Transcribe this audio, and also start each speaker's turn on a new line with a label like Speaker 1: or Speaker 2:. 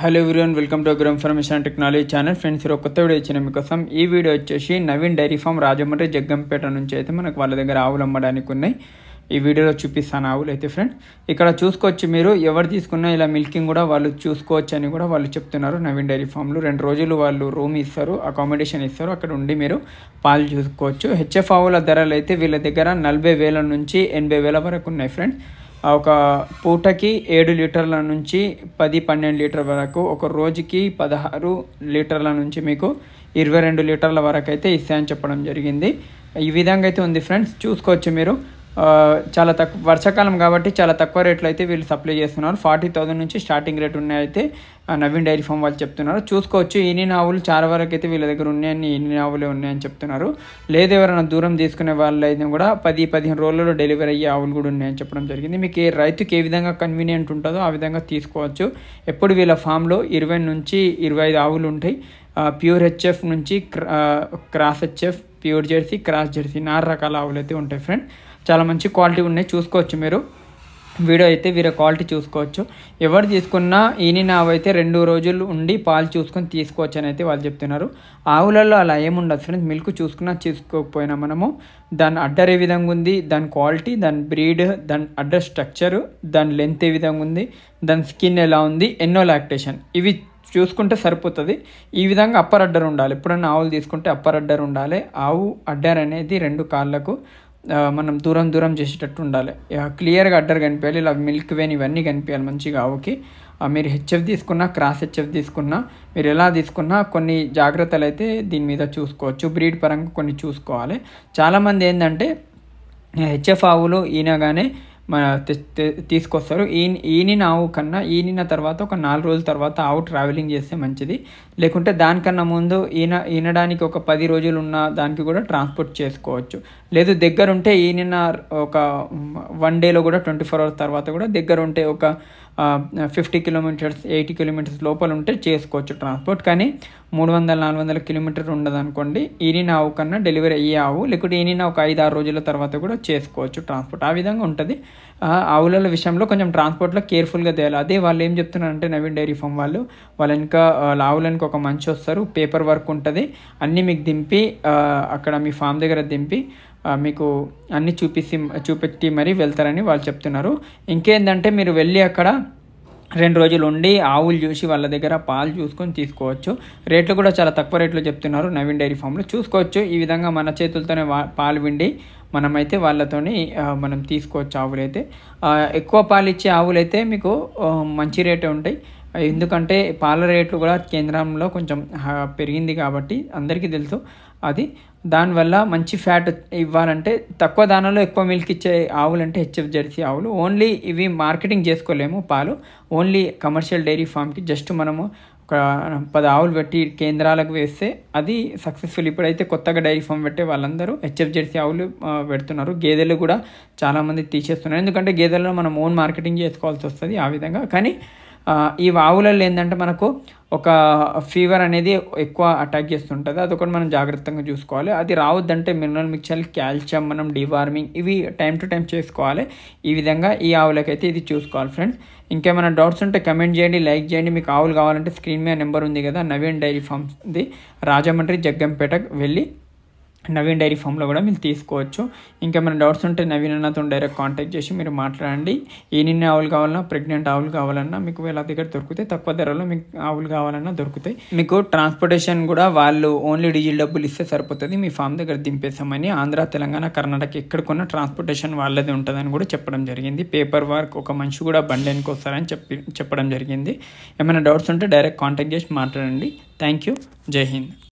Speaker 1: Hello everyone welcome to agro information and technology channel. Friends ఈరోజు కొత్త video వచ్చిన మీకోసం ఈ వీడియో వచ్చేసి నవీన్ డైరీ ఫామ్ రాజమండ్రి జగ్గంపేట నుంచి అయితే మనకు వాళ్ళ దగ్గర ఆవులు అమ్మడానికి ఉన్నాయి. ఈ వీడియోలో చూపిస్తాను ఆవులు అయితే ఫ్రెండ్ ఇక్కడ చూసుకోవచ్చు మీరు ఎవరు తీసుకున్నా ఇలా మిల్కింగ్ కూడా వాళ్ళు చూసుకోవచ్చు అని కూడా వాళ్ళు చెప్తున్నారు. నవీన్ డైరీ ఫామ్లో రెండు రోజులు వాళ్ళు రూమ్ ఇస్తారు అకామిడేషన్ ఇస్తారు అక్కడ ఉండి మీరు పాలు చూసుకోవచ్చు. హెచ్ఎఫ్ ఆవుల ధరలు అయితే వీళ్ళ దగ్గర నలభై వేల నుంచి ఎనభై వేల వరకు ఉన్నాయి ఫ్రెండ్స్ ఒక పూటకి ఏడు లీటర్ల నుంచి పది పన్నెండు లీటర్ వరకు ఒక రోజుకి పదహారు లీటర్ల నుంచి మీకు ఇరవై రెండు లీటర్ల వరకు అయితే ఇస్తాయని చెప్పడం జరిగింది. ఈ విధంగా అయితే ఉంది ఫ్రెండ్స్ చూసుకోవచ్చు మీరు. చాలా తక్కువ వర్షాకాలం కాబట్టి చాలా తక్కువ రేట్లో అయితే వీళ్ళు సప్లై చేస్తున్నారు. ఫార్టీ థౌసండ్ నుంచి స్టార్టింగ్ రేట్ ఉన్నాయైతే నవీన్ డైరీ ఫామ్ వాళ్ళు చెప్తున్నారు. చూసుకోవచ్చు ఈని ఆవులు చాలా వరకు అయితే వీళ్ళ దగ్గర ఉన్నాయని ఎన్ని ఆవులే ఉన్నాయని చెప్తున్నారు. లేదు ఎవరైనా దూరం తీసుకునే వాళ్ళు అయితే కూడా పది పదిహేను రోజుల్లో డెలివరీ అయ్యే ఆవులు కూడా ఉన్నాయని చెప్పడం జరిగింది. మీకు ఏ రైతుకి ఏ విధంగా కన్వీనియంట్ ఉంటుందో ఆ విధంగా తీసుకోవచ్చు. ఎప్పుడు వీళ్ళ ఫామ్లో ఇరవై నుంచి ఇరవై ఐదు ఆవులు ఉంటాయి. ప్యూర్ హెచ్ఎఫ్ నుంచి cross HF pure Jersey cross Jersey నాలుగు రకాల ఆవులు అయితే ఉంటాయి ఫ్రెండ్. చాలా మంచి క్వాలిటీ ఉన్నాయి. చూసుకోవచ్చు మీరు. వీడియో అయితే వీరి క్వాలిటీ చూసుకోవచ్చు. ఎవరు తీసుకున్నా ఈని ఆవు అయితే రెండు రోజులు ఉండి పాలు చూసుకొని తీసుకోవచ్చు అని అయితే వాళ్ళు చెప్తున్నారు. ఆవులలో అలా ఏముండదు ఫ్రెండ్స్. మిల్క్ చూసుకున్నా చూసుకోకపోయినా మనము దాని అడ్డర్ ఏ విధంగా ఉంది దాని క్వాలిటీ దాని బ్రీడ్ దాని అడ్డర్ స్ట్రక్చర్ దాని లెంత్ ఏ విధంగా ఉంది దాని స్కిన్ ఎలా ఉంది ఎన్నో లాక్టేషన్. ఇవి చూసుకుంటే సరిపోతుంది. ఈ విధంగా అప్పర్ అడ్డర్ ఉండాలి. ఎప్పుడన్నా ఆవులు తీసుకుంటే అప్పర్ అడ్డర్ ఉండాలి. ఆవు అడ్డర్ అనేది రెండు కాళ్ళకు మనం దూరం దూరం చేసేటట్టు ఉండాలి. క్లియర్గా అడ్డర్ కనిపించాలి ఇలా మిల్క్ వేన్ ఇవన్నీ కనిపించాలి మంచిగా ఓకే మీరు హెచ్ఎఫ్ తీసుకున్నా క్రాస్ హెచ్ఎఫ్ తీసుకున్నా మీరు ఎలా తీసుకున్నా కొన్ని జాగ్రత్తలు అయితే దీని మీద చూసుకోవచ్చు. బ్రీడ్ పరంగా కొన్ని చూసుకోవాలి. చాలామంది ఏంటంటే హెచ్ఎఫ్ ఆవులు ఈనగానే మన తె- తీసుకొస్తారు. ఈ ఈనిన ఆవు కన్నా ఈనిన తర్వాత ఒక నాలుగు రోజుల తర్వాత ఆవు ట్రావెలింగ్ చేస్తే మంచిది. లేకుంటే దానికన్నా ముందు ఈన ఈనడానికి ఒక పది రోజులు ఉన్న దానికి కూడా ట్రాన్స్పోర్ట్ చేసుకోవచ్చు. లేదు దగ్గరుంటే ఈనిన ఒక వన్ డేలో కూడా ట్వంటీ ఫోర్ అవర్స్ తర్వాత కూడా దగ్గరుంటే ఒక ఫిఫ్టీ కిలోమీటర్స్ ఎయిటీ కిలోమీటర్స్ లోపల ఉంటే చేసుకోవచ్చు ట్రాన్స్పోర్ట్. కానీ మూడు వందల నాలుగు వందల కిలోమీటర్ ఉండదు అనుకోండి ఈనిన ఆవు కన్నా డెలివరీ అయ్యే ఆవు లేకుంటే ఈనిన ఒక ఐదు ఆరు రోజుల తర్వాత కూడా చేసుకోవచ్చు ట్రాన్స్పోర్ట్. ఆ విధంగా ఉంటుంది. ఆవుల విషయంలో కొంచెం ట్రాన్స్పోర్ట్లో కేర్ఫుల్గా తేయాలి. అదే వాళ్ళు ఏం చెప్తున్నారంటే నవీన్ డైరీ ఫామ్ వాళ్ళు వాళ్ళ ఇంకా ఆవులనికి ఒక మంచి వస్తారు పేపర్ వర్క్ ఉంటుంది. అన్నీ మీకు దింపి అక్కడ మీ ఫామ్ దగ్గర దింపి మీకు అన్నీ చూపిసి చూపెట్టి మరీ వెళ్తారని వాళ్ళు చెప్తున్నారు. ఇంకేందంటే మీరు వెళ్ళి అక్కడ రెండు రోజులు ఉండి ఆవులు చూసి వాళ్ళ దగ్గర పాలు చూసుకొని తీసుకోవచ్చు. రేట్లు కూడా చాలా తక్కువ రేట్లు చెప్తున్నారు. నవీన్ డైరీ ఫామ్లో చూసుకోవచ్చు. ఈ విధంగా మన చేతులతోనే వా- పాలు విండి మనమైతే వాళ్ళతోని మనం తీసుకోవచ్చు ఆవులైతే. ఎక్కువ పాలు ఇచ్చే ఆవులైతే మీకు మంచి రేటే ఉంటాయి. ఎందుకంటే పాల రేట్లు కూడా కేంద్రంలో కొంచెం పెరిగింది కాబట్టి అందరికీ తెలుసు. అది. దానివల్ల మంచి ఫ్యాట్ ఇవ్వాలంటే తక్కువ దానాలో ఎక్కువ మిల్క్ ఇచ్చే ఆవులు అంటే హెచ్ఎఫ్ జెర్సీ ఆవులు. ఓన్లీ ఇవి మార్కెటింగ్ చేసుకోలేము పాలు. ఓన్లీ కమర్షియల్ డైరీ ఫామ్కి జస్ట్ మనము ఒక పది ఆవులు పెట్టి కేంద్రాలకు వేస్తే అది సక్సెస్ఫుల్ ఇప్పుడైతే కొత్తగా డైరీ ఫామ్ పెట్టే వాళ్ళందరూ హెచ్ఎఫ్ జెర్సీ ఆవులు పెడుతున్నారు. గేదెలు కూడా చాలామంది తీసేస్తున్నారు. ఎందుకంటే గేదెల్లో మనం ఓన్ మార్కెటింగ్ చేసుకోవాల్సి వస్తుంది ఆ విధంగా. కానీ ఈ ఆవులలో ఏంటంటే మనకు ఒక ఫీవర్ అనేది ఎక్కువ అటాక్ చేస్తుంటుంది. అదొకటి మనం జాగ్రత్తగా చూసుకోవాలి. అది రావద్దంటే మినరల్ మిక్చర్ కాల్షియం మనం డివార్మింగ్ ఇవి టైం టు టైం చేసుకోవాలి. ఈ విధంగా ఈ ఆవులకైతే ఇది చూసుకోవాలి ఫ్రెండ్స్ ఇంకేమైనా డౌట్స్ ఉంటే కమెంట్ చేయండి లైక్ చేయండి. మీకు ఆవులు కావాలంటే స్క్రీన్ మీద నెంబర్ ఉంది కదా నవీన్ డైరీ ఫామ్స్ది రాజమండ్రి జగ్గంపేట వెళ్ళి నవీన్ డైరీ ఫామ్లో కూడా మీరు తీసుకోవచ్చు. ఇంకేమైనా డౌట్స్ ఉంటే నవీన్ అన్నతో డైరెక్ట్ కాంటాక్ట్ చేసి మీరు మాట్లాడండి. ఏ నిన్న ఆవులు కావాలన్నా ప్రెగ్నెంట్ ఆవులు కావాలన్నా మీకు వీళ్ళ దగ్గర దొరుకుతాయి. తక్కువ ధరలో మీకు ఆవులు కావాలన్నా దొరుకుతాయి. మీకు ట్రాన్స్పోర్టేషన్ కూడా వాళ్ళు ఓన్లీ డీజిల్ డబ్బులు ఇస్తే సరిపోతుంది. మీ ఫామ్ దగ్గర దింపేసామని ఆంధ్ర తెలంగాణ కర్ణాటక ఎక్కడికొన్న ట్రాన్స్పోర్టేషన్ వాళ్ళది ఉంటుందని కూడా చెప్పడం జరిగింది. పేపర్ వర్క్ ఒక మనిషి కూడా బండికి వస్తారని చెప్పి చెప్పడం జరిగింది. ఏమైనా డౌట్స్ ఉంటే డైరెక్ట్ కాంటాక్ట్ చేసి మాట్లాడండి. థ్యాంక్ యూ జై హింద్.